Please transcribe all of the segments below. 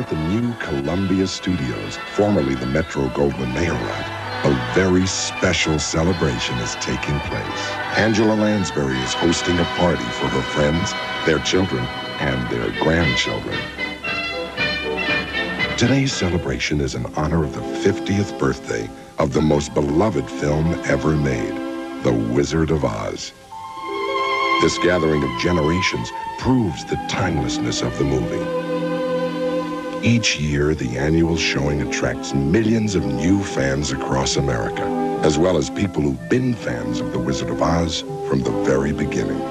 at the new Columbia Studios, formerly the Metro Goldwyn Mayer lot, a very special celebration is taking place. Angela Lansbury is hosting a party for her friends, their children, and their grandchildren. Today's celebration is in honor of the 50th birthday of the most beloved film ever made, The Wizard of Oz. This gathering of generations proves the timelessness of the movie. Each year, the annual showing attracts millions of new fans across America, as well as people who've been fans of The Wizard of Oz from the very beginning.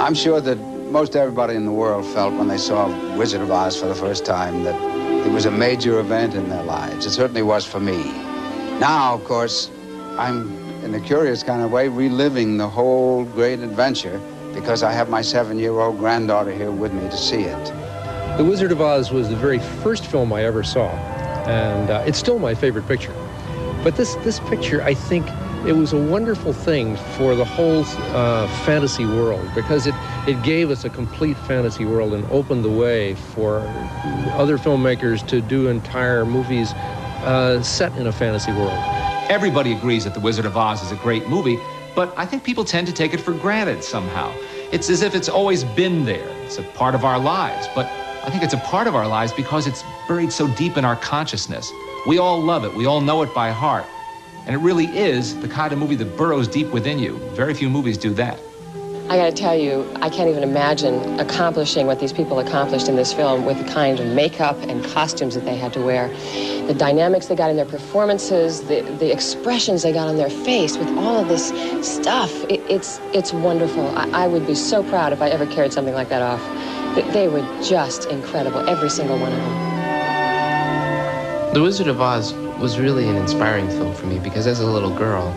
I'm sure that most everybody in the world felt when they saw Wizard of Oz for the first time that it was a major event in their lives. It certainly was for me. Now, of course, I'm in a curious kind of way, reliving the whole great adventure because I have my seven-year-old granddaughter here with me to see it. The Wizard of Oz was the very first film I ever saw, and uh, it's still my favorite picture. But this, this picture, I think, it was a wonderful thing for the whole uh, fantasy world because it, it gave us a complete fantasy world and opened the way for other filmmakers to do entire movies uh, set in a fantasy world. Everybody agrees that The Wizard of Oz is a great movie, but I think people tend to take it for granted somehow. It's as if it's always been there. It's a part of our lives, but I think it's a part of our lives because it's buried so deep in our consciousness. We all love it. We all know it by heart. And it really is the kind of movie that burrows deep within you. Very few movies do that. I gotta tell you, I can't even imagine accomplishing what these people accomplished in this film with the kind of makeup and costumes that they had to wear. The dynamics they got in their performances, the, the expressions they got on their face with all of this stuff. It, it's, it's wonderful. I, I, would be so proud if I ever carried something like that off. They were just incredible, every single one of them. The Wizard of Oz was really an inspiring film for me because as a little girl,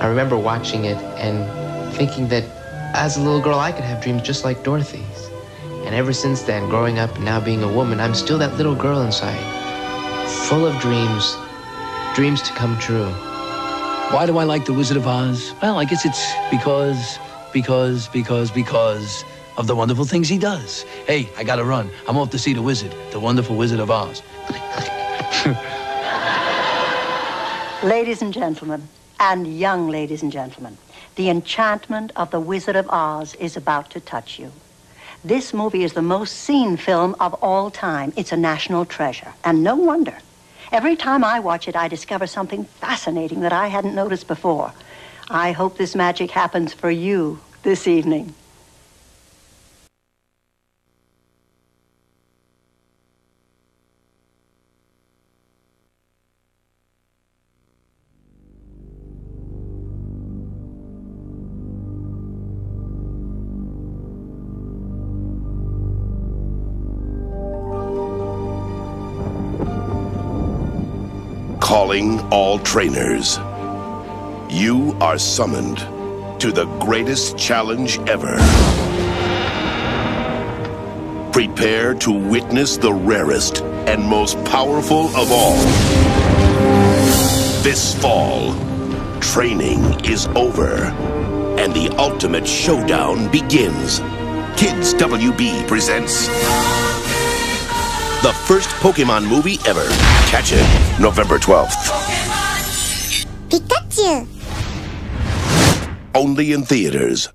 I remember watching it and thinking that as a little girl, I could have dreams just like Dorothy's. And ever since then, growing up and now being a woman, I'm still that little girl inside, full of dreams, dreams to come true. Why do I like The Wizard of Oz? Well, I guess it's because, because, because, because of the wonderful things he does. Hey, I gotta run. I'm off to see the wizard, the wonderful Wizard of Oz. ladies and gentlemen, and young ladies and gentlemen, the enchantment of The Wizard of Oz is about to touch you. This movie is the most seen film of all time. It's a national treasure, and no wonder. Every time I watch it, I discover something fascinating that I hadn't noticed before. I hope this magic happens for you this evening. Calling all trainers. You are summoned to the greatest challenge ever. Prepare to witness the rarest and most powerful of all. This fall, training is over, and the ultimate showdown begins. Kids WB presents the first Pokemon movie ever. Catch it November 12th. Pikachu. Only in theaters.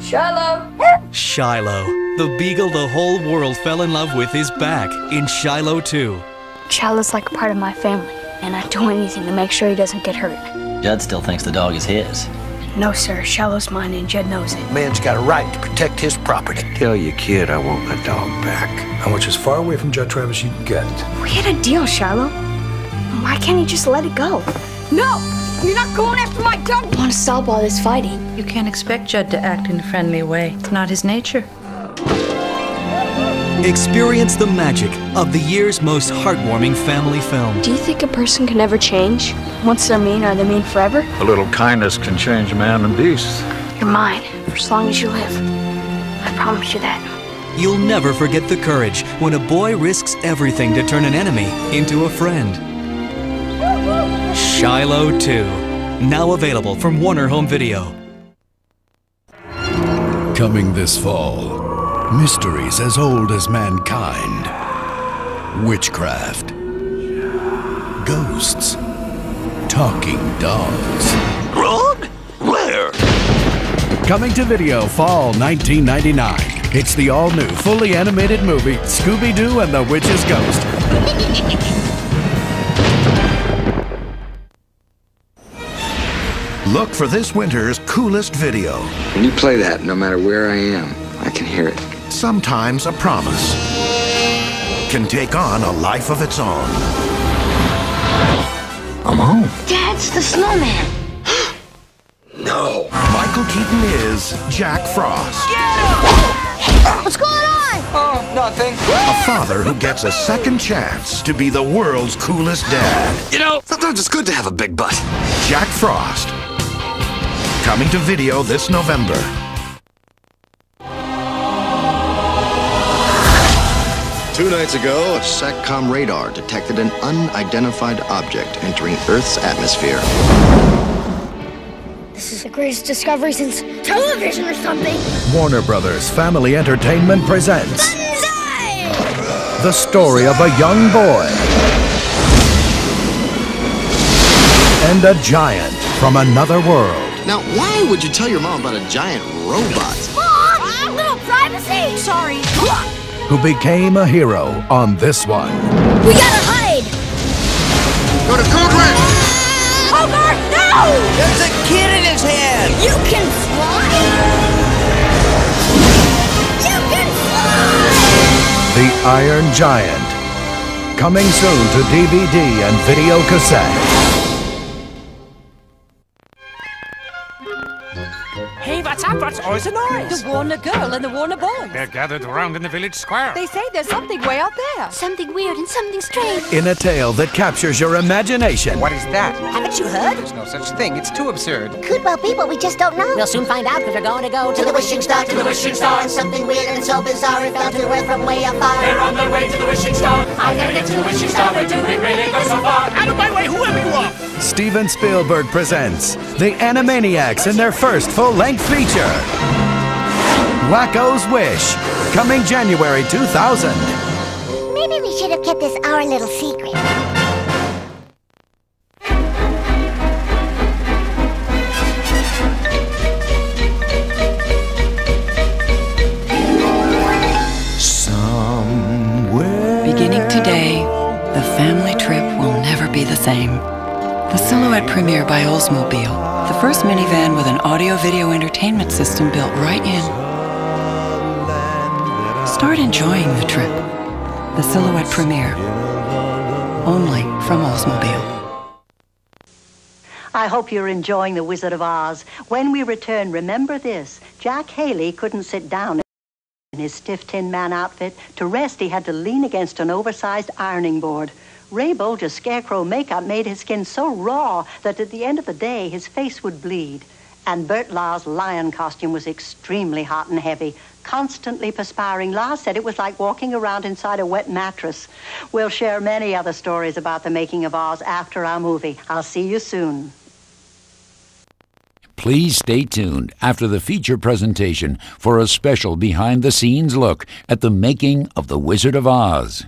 Shiloh. Shiloh. The beagle the whole world fell in love with is back in Shiloh 2. Shiloh's like a part of my family, and I'd do anything to make sure he doesn't get hurt. Judd still thinks the dog is his. No, sir. Shiloh's mine, and Judd knows it. Man's got a right to protect his property. Tell your kid I want my dog back. I want you as far away from Judd Travis you can get. We had a deal, Shallow. Why can't he just let it go? No! You're not going after my dog! I want to stop all this fighting. You can't expect Judd to act in a friendly way. It's not his nature. Experience the magic of the year's most heartwarming family film. Do you think a person can ever change? Once they're mean, are they mean forever? A little kindness can change man and beast. You're mine for as long as you live. I promise you that. You'll never forget the courage when a boy risks everything to turn an enemy into a friend. Shiloh 2. Now available from Warner Home Video. Coming this fall, mysteries as old as mankind, witchcraft, ghosts, talking dogs. Wrong? Where? Coming to video fall 1999. It's the all new, fully animated movie Scooby Doo and the Witch's Ghost. Look for this winter's coolest video. When you play that, no matter where I am, I can hear it. Sometimes a promise can take on a life of its own. I'm home. Dad's the snowman. No. Michael Keaton is Jack Frost. What's going on? Oh, nothing. A father who gets a second chance to be the world's coolest dad. You know, sometimes it's good to have a big butt. Jack Frost. Coming to video this November. Two nights ago, a SATCOM radar detected an unidentified object entering Earth's atmosphere. This is the greatest discovery since television or something. Warner Brothers Family Entertainment presents the story of a young boy and a giant from another world. Now, why would you tell your mom about a giant robot? Mom, a little privacy. Sorry. Who became a hero on this one. We gotta hide. Go to Code Red! Hogarth, no! There's a kid in his hand! You can fly. You can fly. The Iron Giant. Coming soon to DVD and video cassette. What's up? What's the noise? The Warner girl and the Warner boys. They're gathered around in the village square. They say there's something way out there. Something weird and something strange. In a tale that captures your imagination. What is that? Haven't you heard? There's no such thing. It's too absurd. Could well be, but we just don't know. We'll soon find out because we're going to go To the wishing star, to the wishing star, and something weird and so bizarre it fell to earth from way afar. They're on their way to the wishing star. I never get to the wishing star, but do we really go so far? Out of my way, whoever you are! Steven Spielberg presents The Animaniacs in their first full length feature Wakko's Wish, coming January 2000. Maybe we should have kept this our little secret. Beginning today, the family trip will never be the same. The Silhouette Premiere by Oldsmobile, the first minivan with an audio-video entertainment system built right in. Start enjoying the trip. The Silhouette Premiere, only from Oldsmobile. I hope you're enjoying The Wizard of Oz. When we return, remember this Jack Haley couldn't sit down in his stiff tin man outfit. To rest, he had to lean against an oversized ironing board. Ray Bolger's scarecrow makeup made his skin so raw that at the end of the day, his face would bleed. And Bert Lahr's lion costume was extremely hot and heavy, constantly perspiring. Lahr said it was like walking around inside a wet mattress. We'll share many other stories about the making of Oz after our movie. I'll see you soon. Please stay tuned after the feature presentation for a special behind the scenes look at the making of The Wizard of Oz.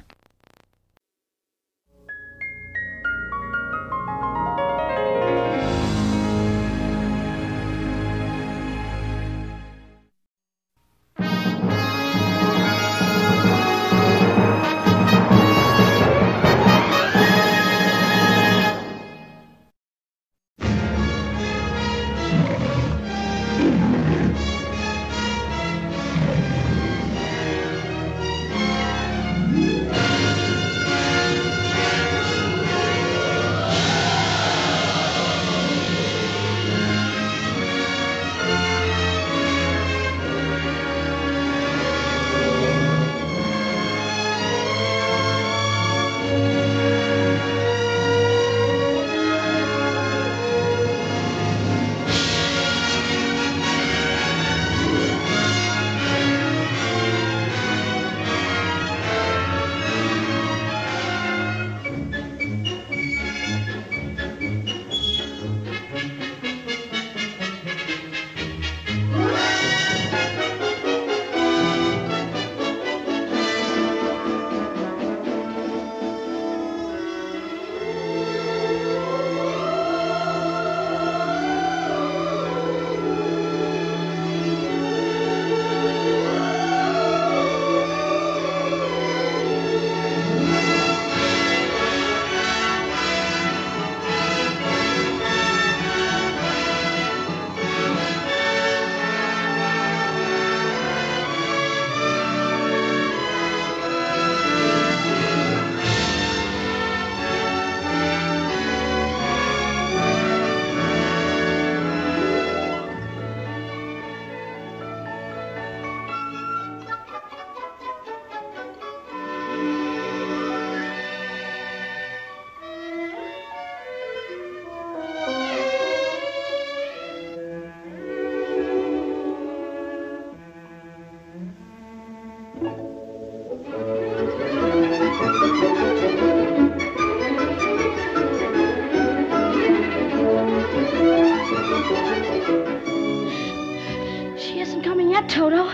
that, Toto?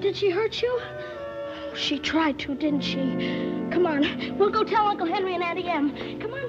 Did she hurt you? She tried to, didn't she? Come on, we'll go tell Uncle Henry and Auntie Em. Come on.